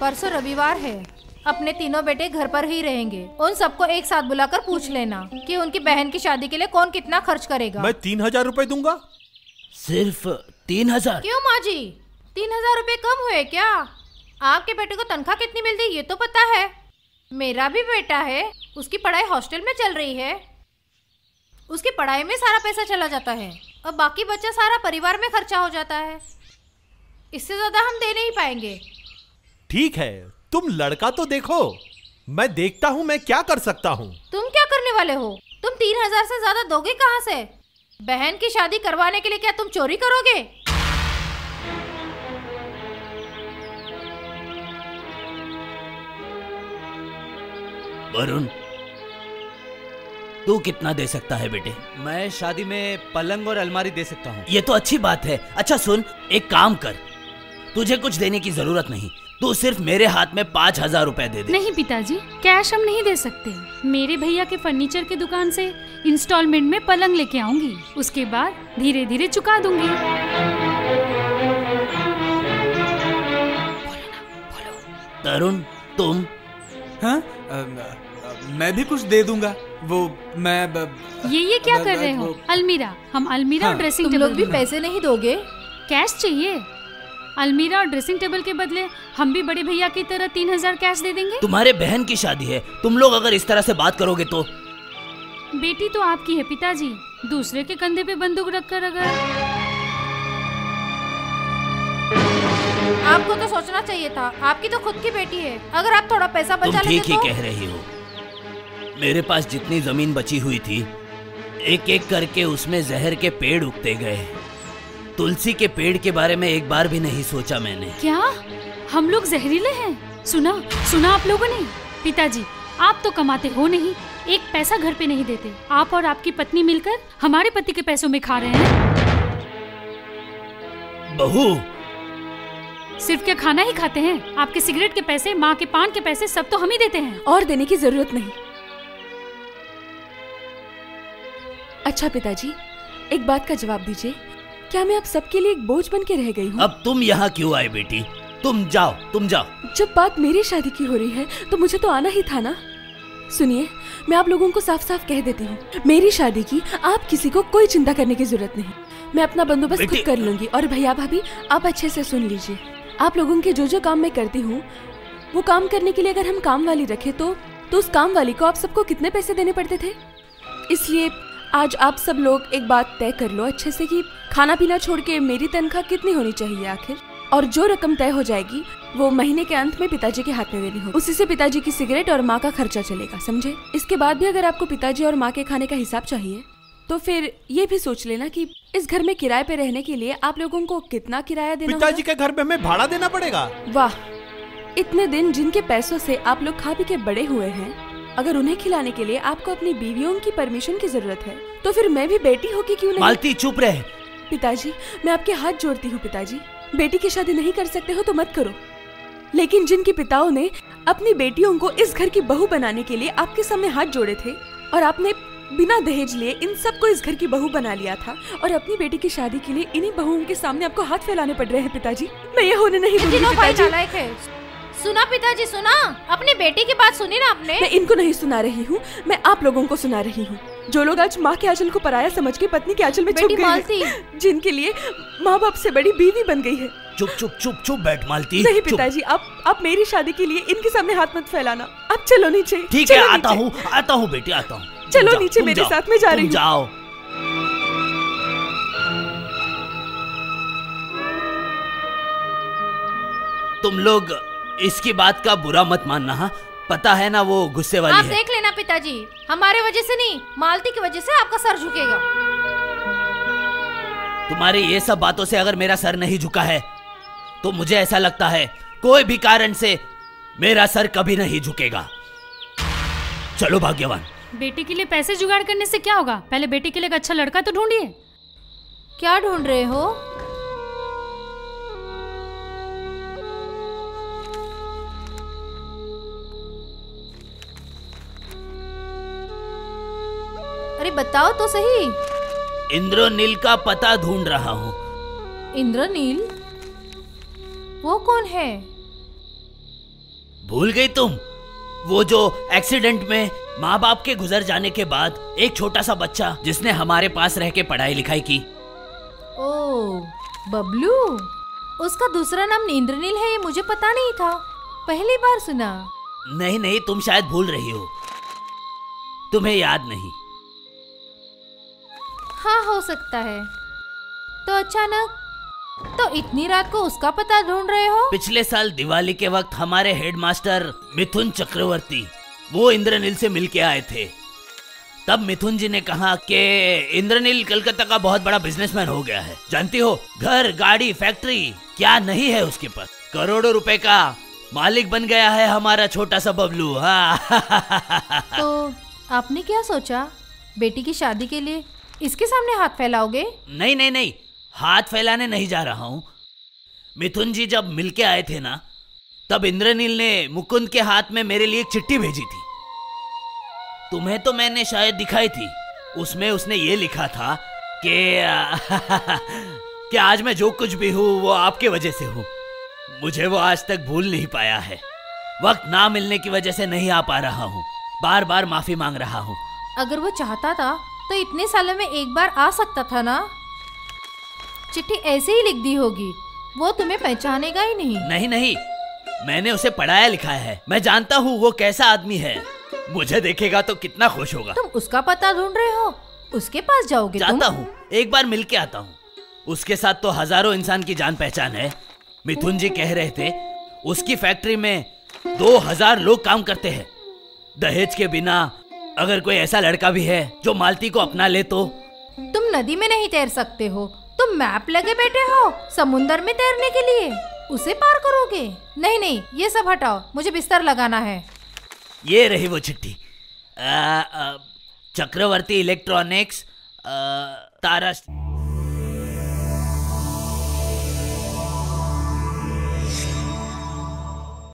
परसों रविवार है। अपने तीनों बेटे घर पर ही रहेंगे। उन सबको एक साथ बुलाकर पूछ लेना कि उनकी बहन की शादी के लिए कौन कितना खर्च करेगा। मैं तीन हज़ार रूपए दूँगा। सिर्फ़ तीन हज़ार? क्यों माँ जी? तीन हज़ार रूपए कम हुए क्या? आपके बेटे को तनख्वाह कितनी मिलती है ये तो पता है। मेरा भी बेटा है उसकी पढ़ाई हॉस्टल में चल रही है। उसकी पढ़ाई में सारा पैसा चला जाता है और बाकी बच्चा सारा परिवार में खर्चा हो जाता है। इससे ज़्यादा हम दे नहीं पाएँगे। ठीक है तुम लड़का तो देखो। मैं देखता हूँ मैं क्या कर सकता हूँ। तुम क्या करने वाले हो? तुम तीन हज़ार से ज़्यादा दोगे कहाँ से? बहन की शादी करवाने के लिए क्या तुम चोरी करोगे? वरुण तू कितना दे सकता है बेटे? मैं शादी में पलंग और अलमारी दे सकता हूँ। ये तो अच्छी बात है। अच्छा सुन एक काम कर। तुझे कुछ देने की ज़रूरत नहीं। तू सिर्फ़ मेरे हाथ में पाँच हज़ार रूपए दे दे। नहीं पिताजी कैश हम नहीं दे सकते। मेरे भैया के फर्नीचर की दुकान से इंस्टॉलमेंट में पलंग लेके आऊँगी। उसके बाद धीरे धीरे चुका दूँगी। तरुण तुम? हाँ? मैं भी कुछ दे दूँगा। वो मैं ब, ये ये क्या ब- कर ब- रहे हो अलमीरा। हम अलमीरा और हाँ। ड्रेसिंग तुम लोग भी पैसे नहीं दोगे? कैश चाहिए? अलमीरा और ड्रेसिंग टेबल के बदले हम भी बड़े भैया की तरह तीन हज़ार कैश दे देंगे? तुम्हारे बहन की शादी है। तुम लोग अगर इस तरह से बात करोगे तो। बेटी तो आपकी है पिताजी। दूसरे के कंधे पे बंदूक रखकर अगर आपको तो सोचना चाहिए था। आपकी तो खुद की बेटी है। अगर आप थोड़ा पैसा तुम बचा ठीक ही तो कह रही हो। मेरे पास जितनी ज़मीन बची हुई थी एक एक करके उसमें जहर के पेड़ उगते गए। तुलसी के पेड़ के बारे में एक बार भी नहीं सोचा मैंने। क्या? हम लोग जहरीले हैं? सुना सुना आप लोगों ने? पिताजी आप तो कमाते हो नहीं एक पैसा घर पे नहीं देते। आप और आपकी पत्नी मिलकर हमारे पति के पैसों में खा रहे हैं। बहू! सिर्फ़ क्या खाना ही खाते हैं? आपके सिगरेट के पैसे माँ के पान के पैसे सब तो हम ही देते हैं। और देने की ज़रूरत नहीं। अच्छा पिताजी एक बात का जवाब दीजिए। क्या मैं आप सबके लिए एक बोझ बन के रह गई हूँ? अब तुम यहाँ क्यों आए बेटी? तुम जाओ तुम जाओ। जब बात मेरी शादी की हो रही है तो मुझे तो आना ही था ना? सुनिए मैं आप लोगों को साफ़ साफ़ कह देती हूँ मेरी शादी की आप किसी को कोई चिंता करने की ज़रूरत नहीं। मैं अपना बंदोबस्त खुद कर लूँगी और भैया भाभी आप अच्छे से सुन लीजिए। आप लोगों के जो जो काम मैं करती हूँ वो काम करने के लिए अगर हम काम वाली रखे तो तो उस काम वाली को आप सबको कितने पैसे देने पड़ते थे? इसलिए आज आप सब लोग एक बात तय कर लो अच्छे से कि खाना पीना छोड़ के मेरी तनख्वाह कितनी होनी चाहिए आखिर? और जो रकम तय हो जाएगी वो महीने के अंत में पिताजी के हाथ में देनी होगी। उसी से पिताजी की सिगरेट और माँ का खर्चा चलेगा समझे? इसके बाद भी अगर आपको पिताजी और माँ के खाने का हिसाब चाहिए तो फिर ये भी सोच लेना कि इस घर में किराए पे रहने के लिए आप लोगों को कितना किराया देना पिताजी के घर में हमें भाड़ा देना पड़ेगा? वाह! इतने दिन जिनके पैसों से आप लोग खा पी के बड़े हुए हैं अगर उन्हें खिलाने के लिए आपको अपनी बीवियों की परमिशन की ज़रूरत है तो फिर मैं भी बेटी होगी क्यों नहीं? मालती चुप रहे। पिताजी मैं आपके हाथ जोड़ती हूँ पिताजी। बेटी की शादी नहीं कर सकते हो तो मत करो। लेकिन जिनके पिताओं ने अपनी बेटियों को इस घर की बहू बनाने के लिए आपके सामने हाथ जोड़े थे और आपने बिना दहेज लिए इन सबको इस घर की बहू बना लिया था और अपनी बेटी की शादी के लिए इन्हीं बहुओं के सामने आपको हाथ फैलाने पड़ रहे हैं पिताजी। मैं ये होने नहीं दूँगी पिताजी। है? सुना पिताजी सुना। अपनी बेटी की बात सुनी ना आपने? मैं इनको नहीं सुना रही हूँ मैं आप लोगों को सुना रही हूँ। जो लोग आज माँ के आंचल को पराया समझ के पत्नी के आंचल में छुप गए हैं, जिनके लिए माँ बाप से बड़ी बीवी बन गई है। चुप चुप चुप चुप बैठ मालती। नहीं पिताजी आप आप मेरी शादी के लिए इनके सामने हाथ मत फैलाना। अब चलो नीचे। ठीक है आता। हूँ आता हूँ बेटी आता हूँ। चलो नीचे मेरे साथ, में जा रही जाओ। तुम लोग इसकी बात का बुरा मत मानना हाँ? पता है ना वो गुस्से वाली आप है। देख लेना पिताजी हमारे वजह से नहीं मालती की वजह से आपका सर झुकेगा। तुम्हारी ये सब बातों से अगर मेरा सर नहीं झुका है तो मुझे ऐसा लगता है कोई भी कारण से मेरा सर कभी नहीं झुकेगा। चलो भाग्यवान। बेटी के लिए पैसे जुगाड़ करने से क्या होगा? पहले बेटी के लिए एक अच्छा लड़का तो ढूंढिए। क्या ढूंढ रहे हो? अरे बताओ तो सही। इंद्रनील का पता ढूंढ रहा हूँ। इंद्रनील? वो कौन है? भूल गई तुम। वो जो एक्सीडेंट में माँ बाप के गुजर जाने के बाद एक छोटा सा बच्चा जिसने हमारे पास रह के पढ़ाई लिखाई की। ओ बबलू? उसका दूसरा नाम इंद्रनील है ये मुझे पता नहीं था। पहली बार सुना। नहीं नहीं तुम शायद भूल रही हो। तुम्हें याद नहीं। हाँ हो सकता है। तो अचानक तो इतनी रात को उसका पता ढूंढ रहे हो? पिछले साल दिवाली के वक्त हमारे हेडमास्टर मिथुन चक्रवर्ती वो इंद्रनील से मिलके आए थे। तब मिथुन जी ने कहा कि इंद्रनील कलकत्ता का बहुत बड़ा बिजनेसमैन हो गया है। जानती हो घर गाड़ी फैक्ट्री क्या नहीं है उसके पास? करोड़ों रुपए का मालिक बन गया है हमारा छोटा सा बबलू। हाँ तो आपने क्या सोचा? बेटी की शादी के लिए इसके सामने हाथ फैलाओगे? नहीं नहीं नहीं। हाथ फैलाने नहीं जा रहा हूँ। मिथुन जी जब मिलके आए थे ना तब इंद्रनील ने मुकुंद के हाथ में मेरे लिए एक चिट्ठी भेजी थी। तुम्हें तो मैंने शायद दिखाई थी। उसमें उसने ये लिखा था कि कि आज मैं जो कुछ भी हूँ वो आपके वजह से हूँ। मुझे वो आज तक भूल नहीं पाया है। वक्त ना मिलने की वजह से नहीं आ पा रहा हूँ। बार बार माफ़ी मांग रहा हूँ। अगर वो चाहता था तो इतने सालों में एक बार आ सकता था ना? चिट्ठी ऐसे ही लिख दी होगी। वो तुम्हें पहचानेगा ही नहीं। नहीं नहीं। मैंने उसे पढ़ाया लिखा है। मैं जानता हूँ वो कैसा आदमी है। मुझे देखेगा तो कितना खुश होगा। तुम उसका पता ढूंढ रहे हो? उसके पास जाओगे जाता हूँ। एक बार मिल के आता हूँ। उसके साथ तो हज़ारों इंसान की जान पहचान है। मिथुन जी कह रहे थे उसकी फैक्ट्री में दो हज़ार लोग काम करते हैं। दहेज के बिना अगर कोई ऐसा लड़का भी है जो मालती को अपना ले तो? तुम नदी में नहीं तैर सकते हो। तुम मैप लगे बैठे हो समुन्दर में तैरने के लिए। उसे पार करोगे? नहीं नहीं ये सब हटाओ। मुझे बिस्तर लगाना है। ये रही वो चिट्ठी। चक्रवर्ती इलेक्ट्रॉनिक्स तारा